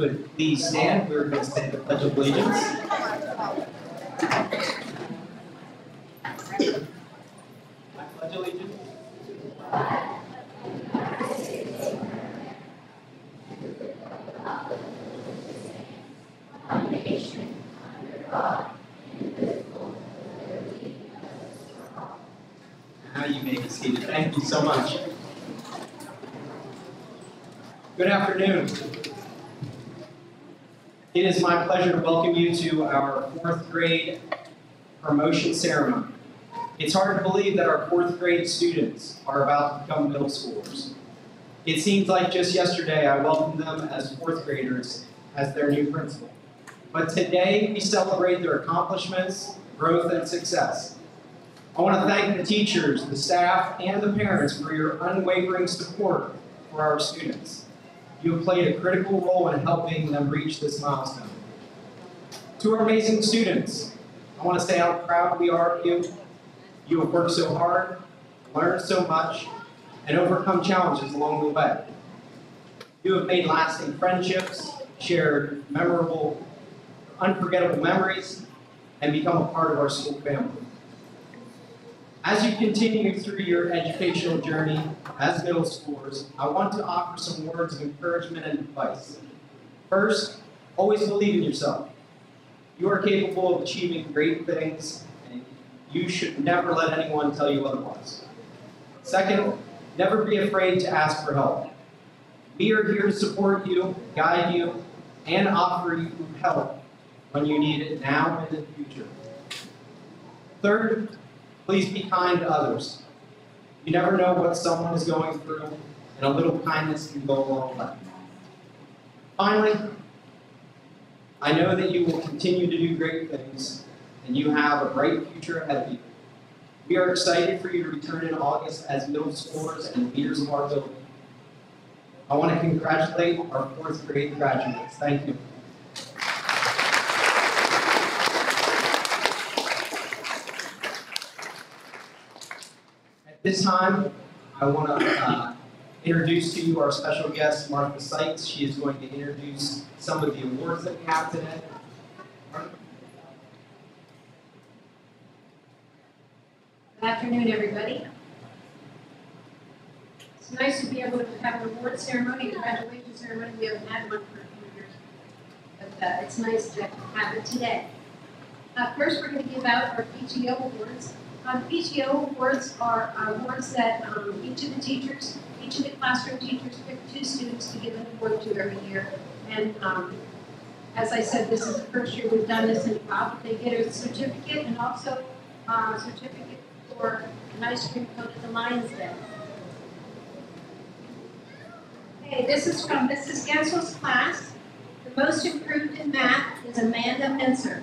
could please stand, we're going to say the Pledge of Allegiance. I pledge allegiance Now you may be seated. Thank you so much. Good afternoon. It is my pleasure to welcome you to our fourth grade promotion ceremony. It's hard to believe that our fourth grade students are about to become middle schoolers. It seems like just yesterday I welcomed them as fourth graders as their new principal. But today we celebrate their accomplishments, growth, and success. I want to thank the teachers, the staff, and the parents for your unwavering support for our students. You have played a critical role in helping them reach this milestone. To our amazing students, I want to say how proud we are of you. You have worked so hard, learned so much, and overcome challenges along the way. You have made lasting friendships, shared memorable, unforgettable memories, and become a part of our school family. As you continue through your educational journey as middle schoolers, I want to offer some words of encouragement and advice. First, always believe in yourself. You are capable of achieving great things, and you should never let anyone tell you otherwise. Second, never be afraid to ask for help. We are here to support you, guide you, and offer you help when you need it now and in the future. Third, Please be kind to others. You never know what someone is going through, and a little kindness can go a long way. Finally, I know that you will continue to do great things, and you have a bright future ahead of you. We are excited for you to return in August as middle schoolers and leaders of our building. I want to congratulate our fourth grade graduates. Thank you. At this time, I want to uh, introduce to you our special guest, Martha Sykes. She is going to introduce some of the awards that we have today. Good afternoon, everybody. It's nice to be able to have an award ceremony, a graduation ceremony. We haven't had one for a few years. But uh, it's nice to have it today. Uh, first, we're going to give out our PTO awards. Um, PTO awards are awards that um, each of the teachers, each of the classroom teachers pick two students to give an award to every year. And um, as I said, this is the first year we've done this in Pop. They get a certificate and also uh, a certificate for an ice cream cone at the Lions Den. Okay, this is from Mrs. Gensel's class. The most improved in math is Amanda Menser.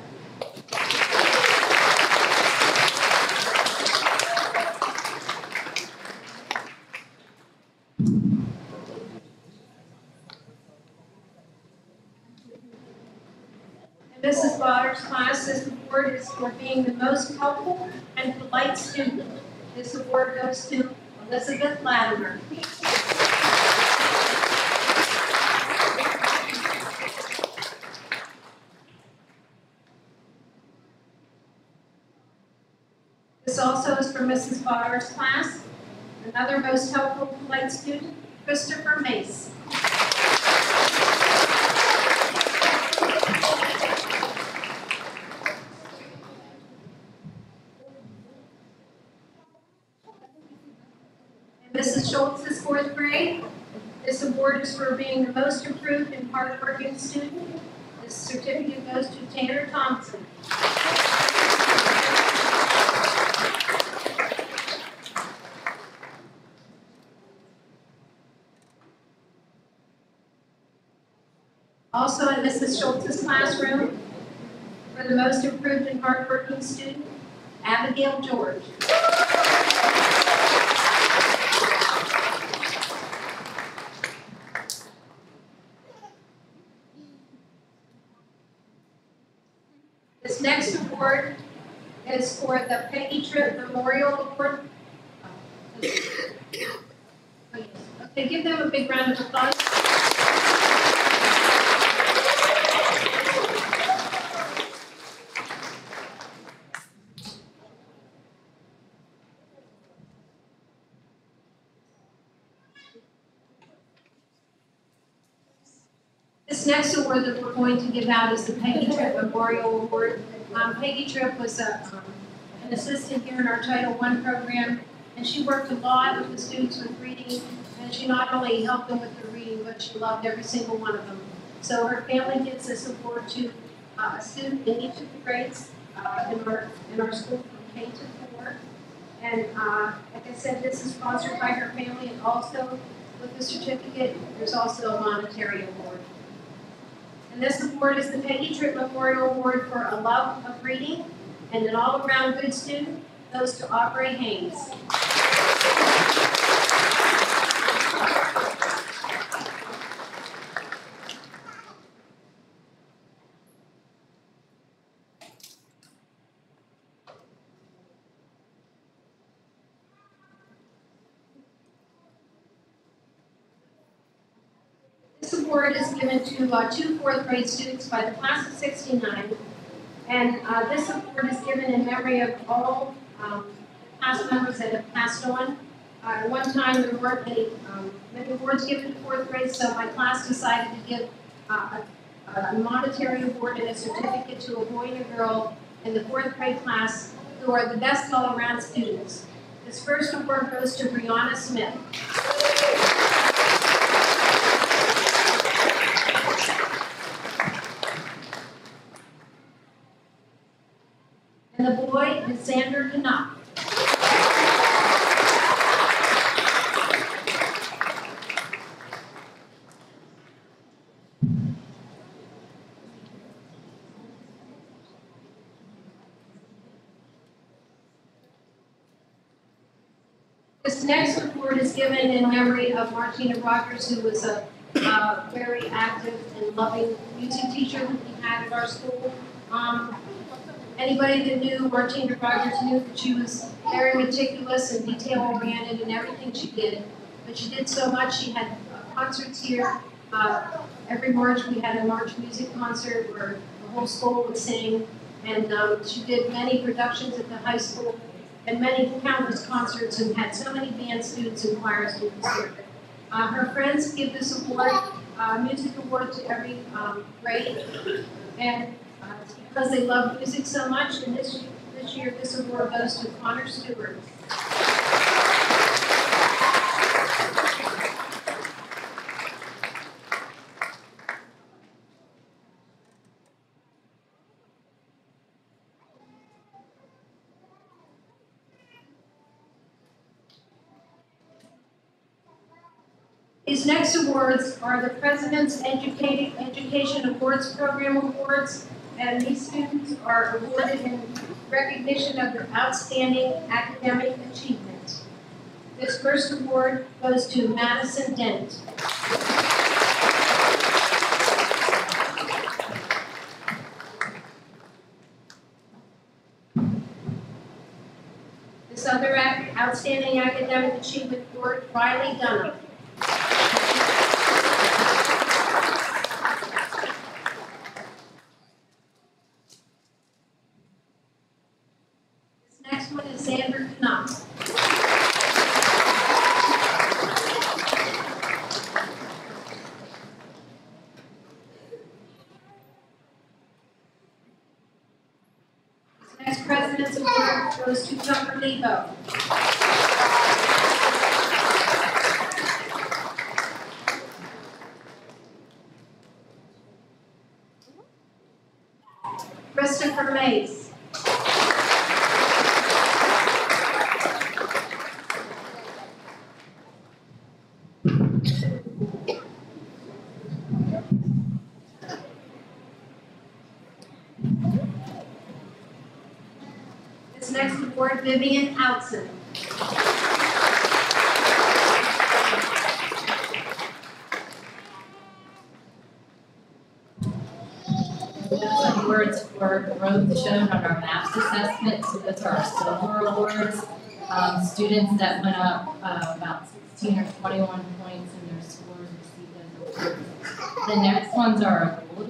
Mrs. Botter's class, this award is for being the most helpful and polite student. This award goes to Elizabeth Latimer. This also is for Mrs. Botter's class. Another most helpful, polite student, Christopher Mace. Mrs. Schultz is fourth grade. This for being the most improved and hardworking student. This certificate goes to Tanner Thompson. Also in Mrs. Schultz's classroom, for the most improved and hardworking student, Abigail George. This next award is for the Peggy Tripp Memorial Award. Oh, yes. Okay, give them a big round of applause. This next award that we're going to give out is the Peggy Tripp Memorial Award. Um, Peggy Tripp was a, um, an assistant here in our Title I program, and she worked a lot with the students with reading, and she not only helped them with their reading, but she loved every single one of them. So her family gives this award to uh, a student in each of the grades uh, in our, in our school from K to four. And uh, like I said, this is sponsored by her family, and also with the certificate, there's also a monetary award. And this award is the Peggy Tripp Memorial Award for a love of reading and an all-around good student goes to Aubrey Haynes. This award is given to uh, two fourth grade students by the class of 69. And uh, this award is given in memory of all um, past members that have passed on. Uh, At one time, there weren't any, um, many awards given to fourth grade, so my class decided to give uh, a a monetary award and a certificate to a boy and a girl in the fourth grade class who are the best all-around students. This first award goes to Brianna Smith. And the boy is Xander Knopf. This next award is given in memory of Martina Rogers, who was a uh, very active and loving music teacher that we had at our school. Um, Anybody that knew Martina Rogers knew that she was very meticulous and detail oriented in everything she did. But she did so much. She had concerts here. Uh, every March we had a March music concert where the whole school would sing. And um, she did many productions at the high school and many countless concerts and had so many band students and choir students here. Uh, her friends give this award, uh, music award to every um, grade. And uh, because they love music so much, and this, this year, this award goes to Connor Stewart. These next awards are the President's Education Awards Program Awards, and these students are awarded in recognition of their outstanding academic achievement. This first award goes to Madison Dent. This other outstanding academic achievement award, Riley Dunham.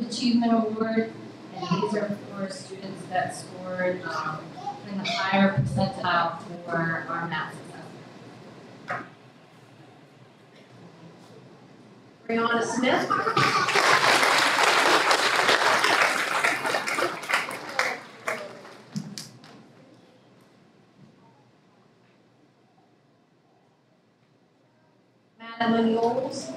Achievement Award, and these are for students that scored um, in the higher percentile for our math assessment. Brianna Smith. Madeline Knowles.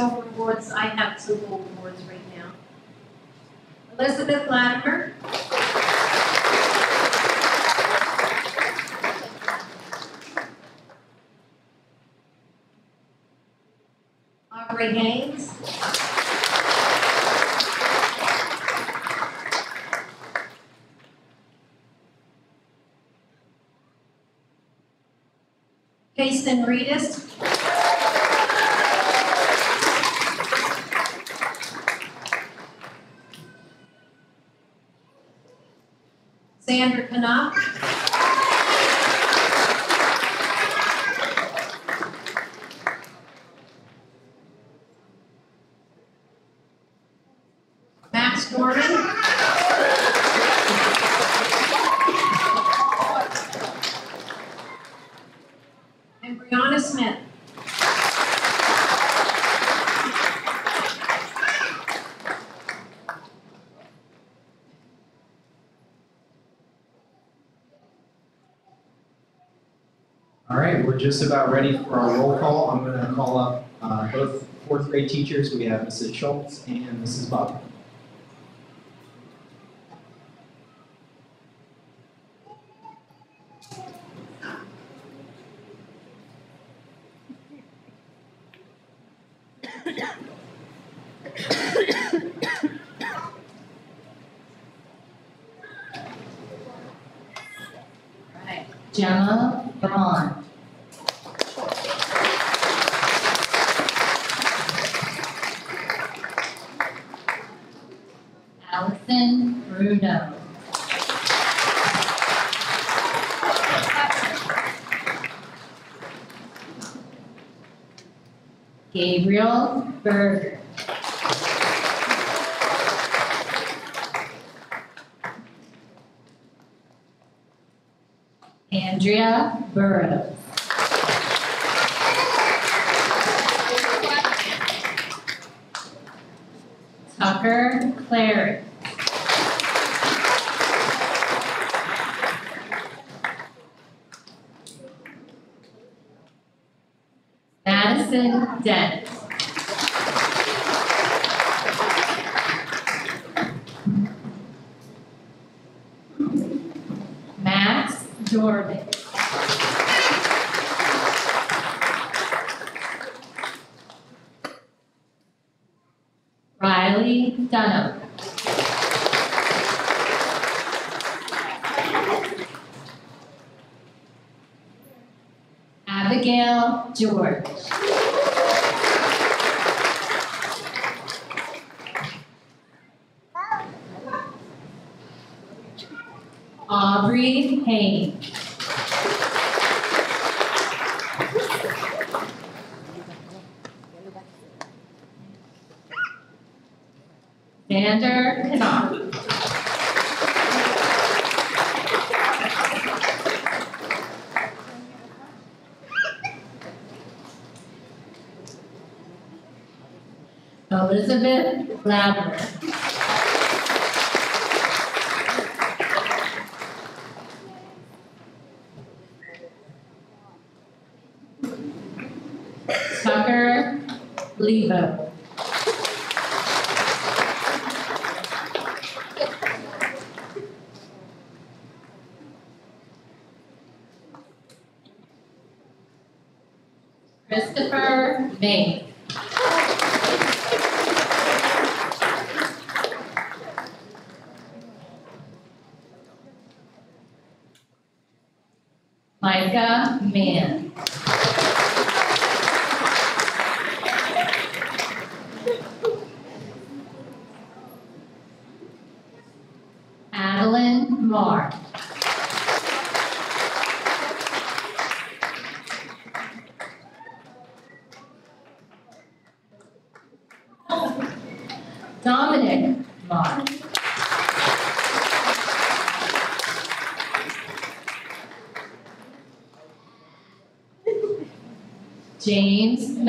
Silver awards, I have two gold awards right now. Elizabeth Latimer. Aubrey Haynes. Jason Reedus. Xander Knopf. Max Norman. And Brianna Smith. All right, we're just about ready for our roll call. I'm going to call up uh, both fourth grade teachers. We have Mrs. Schultz and Mrs. Bobby. Allison Bruno. Gabriel Berger. Andrea Burrows. Tucker Clary. Dent. Max Jordan. Riley Dunham. Abigail George. Aubrey Haynes. Xander Knopf. Elizabeth Latimer. Tucker Levo. Christopher May. Micah Mann. Adeline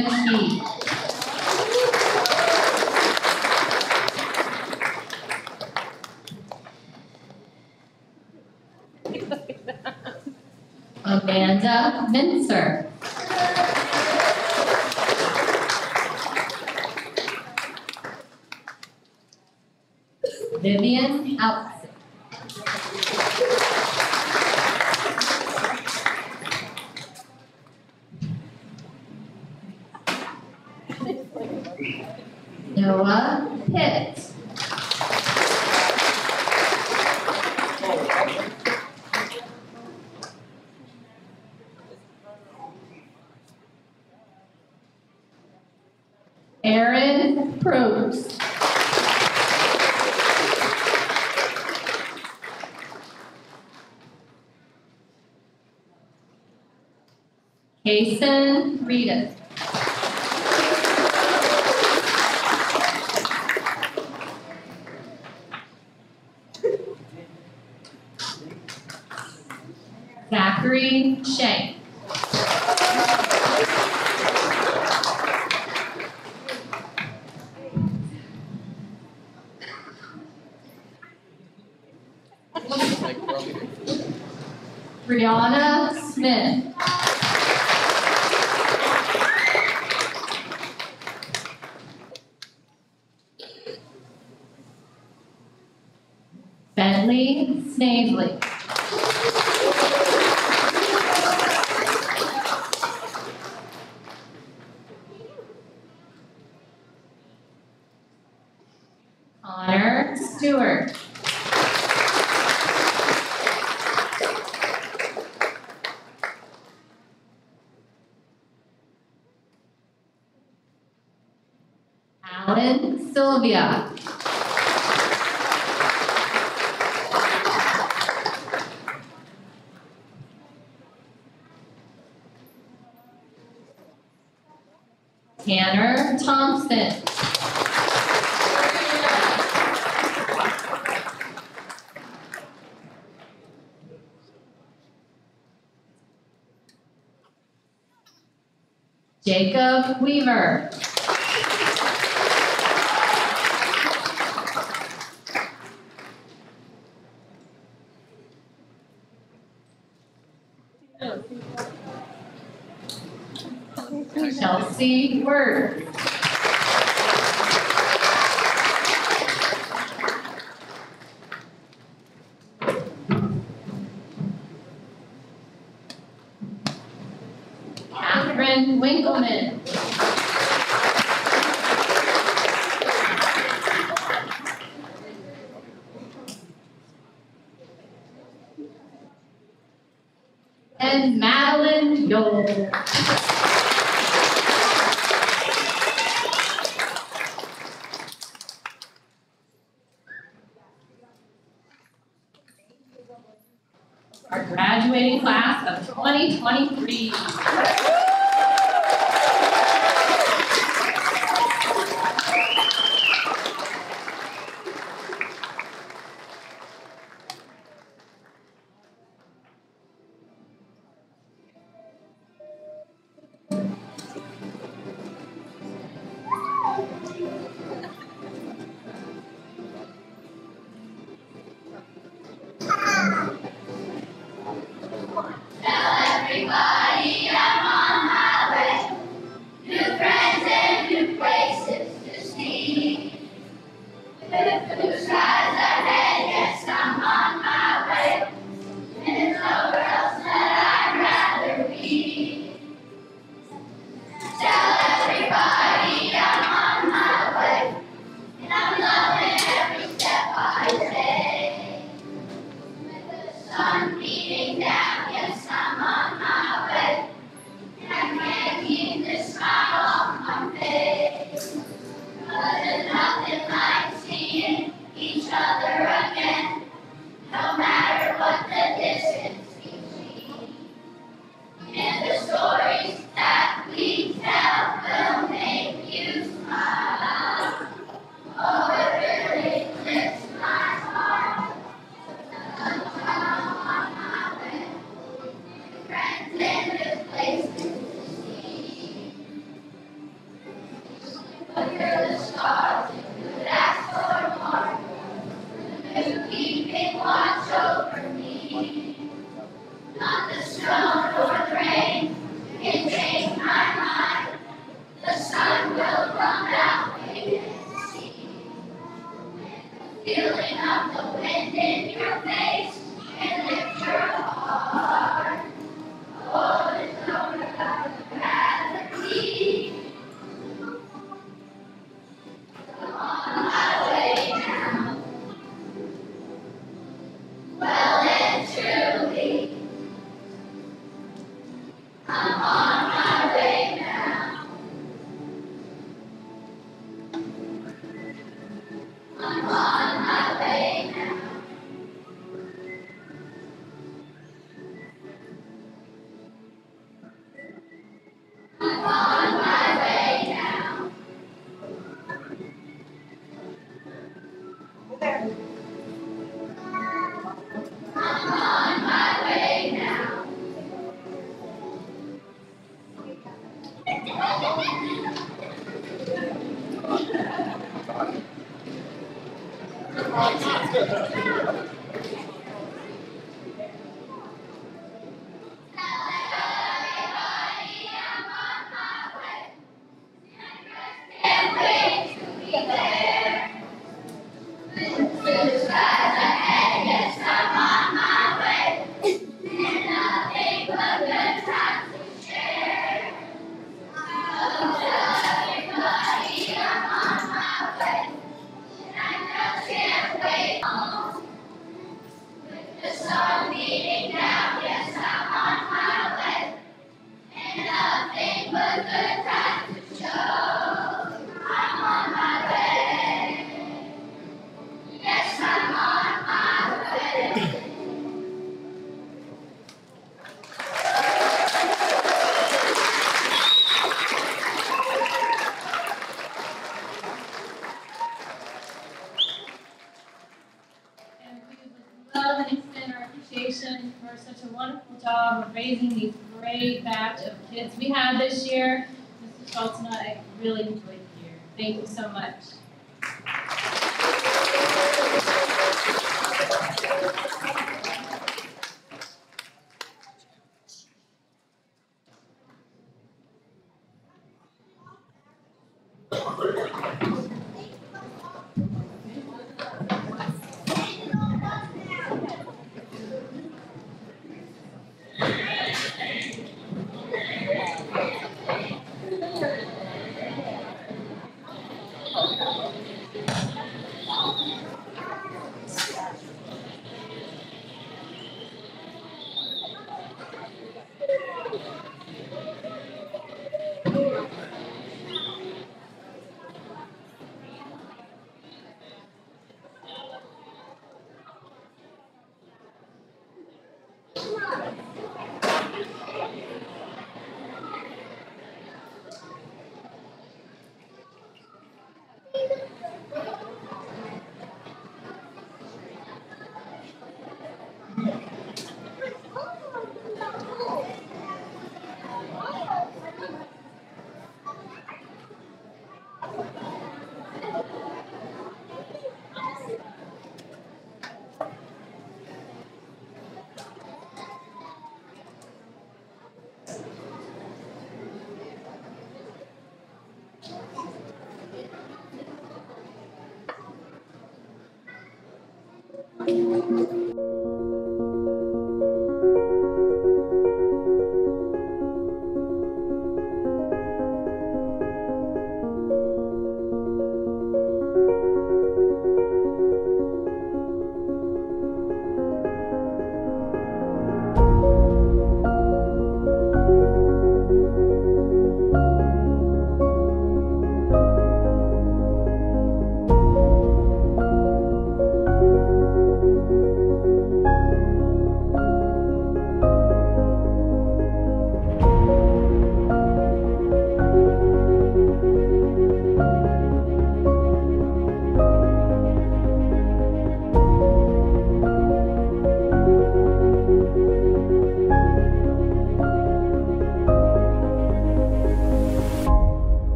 James Stewart. Alan Sylvia. Tanner Thompson. Jacob Weaver. Chelsea Word.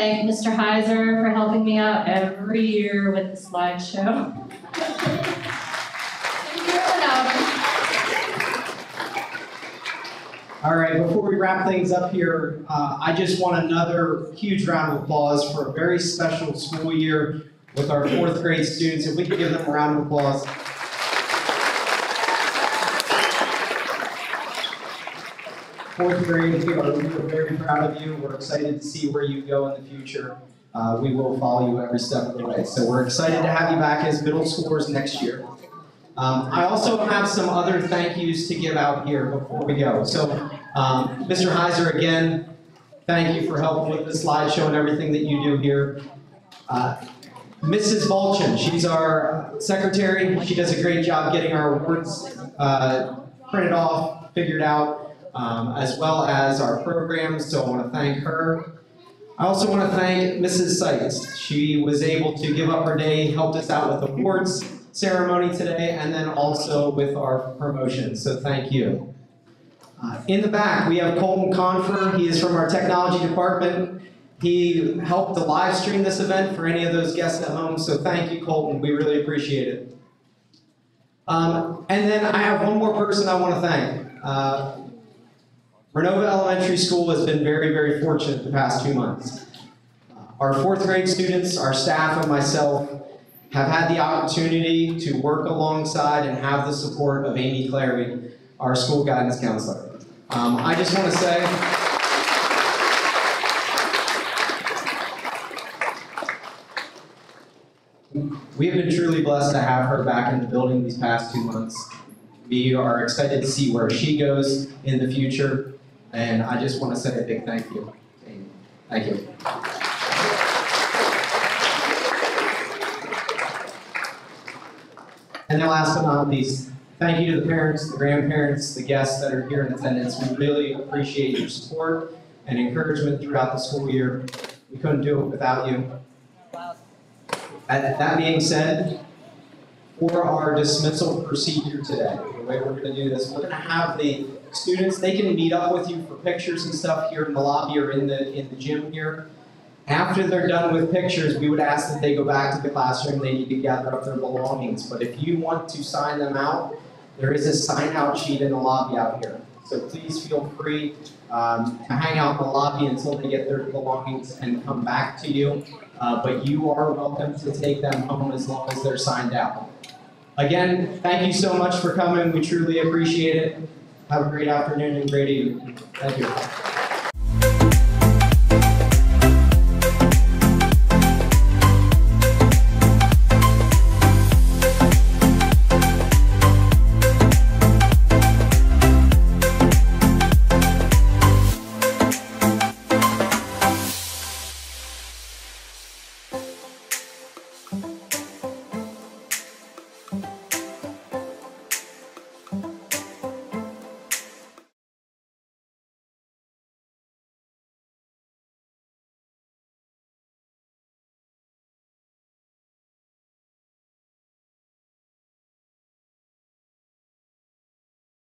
Thank Mr. Heiser for helping me out every year with the slideshow. All right, before we wrap things up here, uh, I just want another huge round of applause for a very special school year with our fourth grade students. If we could give them a round of applause. Fourth grade, we are, we are very proud of you. We're excited to see where you go in the future. Uh, we will follow you every step of the way. So we're excited to have you back as middle schoolers next year. Um, I also have some other thank yous to give out here before we go. So, um, Mr. Heiser, again, thank you for helping with the slideshow and everything that you do here. Uh, Mrs. Volchin, she's our secretary. She does a great job getting our awards uh, printed off, figured out, um, as well as our programs. So I want to thank her. I also want to thank Mrs. Sykes. She was able to give up her day, helped us out with the awards ceremony today, and then also with our promotions. So thank you. Uh, in the back, we have Colton Confer. He is from our technology department. He helped to live stream this event for any of those guests at home. So thank you, Colton. We really appreciate it. Um, and then I have one more person I want to thank. Uh, Renovo Elementary School has been very, very fortunate the past two months. Uh, Our fourth grade students, our staff, and myself have had the opportunity to work alongside and have the support of Amy Clary, our school guidance counselor. Um, I just want to say, we have been truly blessed to have her back in the building these past two months. We are excited to see where she goes in the future, and I just want to say a big thank you. Thank you. And then last but not least, thank you to the parents, the grandparents, the guests that are here in attendance. We really appreciate your support and encouragement throughout the school year. We couldn't do it without you. That, that being said, for our dismissal procedure today, the way we're gonna do this, we're gonna have the students, they can meet up with you for pictures and stuff here in the lobby or in the, in the gym here. After they're done with pictures, we would ask that they go back to the classroom, they need to gather up their belongings. But if you want to sign them out, there is a sign out sheet in the lobby out here. So please feel free um, to hang out in the lobby until they get their belongings and come back to you. Uh, but you are welcome to take them home as long as they're signed out. Again, thank you so much for coming. We truly appreciate it. Have a great afternoon and great evening. Thank you.